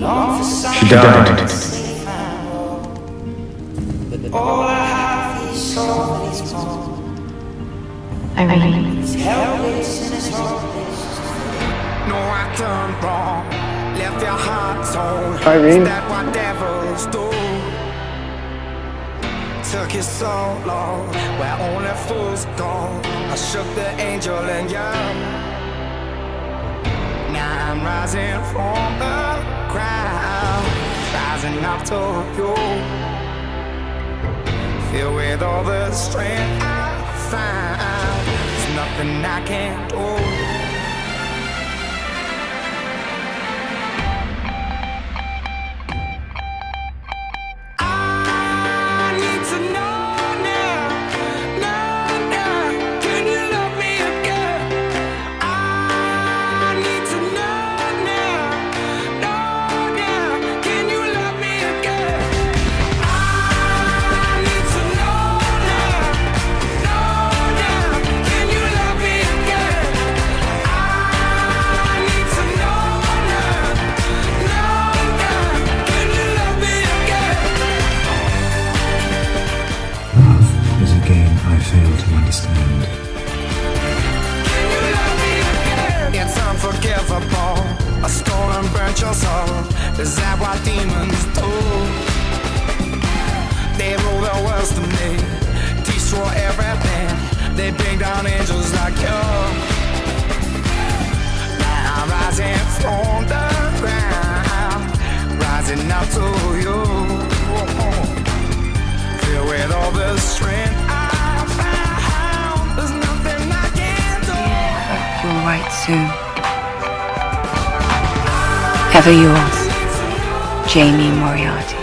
She died. Irene. No, I done wrong. Left your heart torn. Irene. Is that what devils do? Took you so long, where only fools go. I shook the angel and young. Now I'm rising from the ground, rising up to you. Filled with all the strength I found, there's nothing I can't do. Is that what demons do? They rule the world to me, destroy everything. They bring down angels like you. Now I'm rising from the ground, rising up to you. Filled with all the strength I found. There's nothing I can do. You'll write soon. Ever yours, Jamie Moriarty.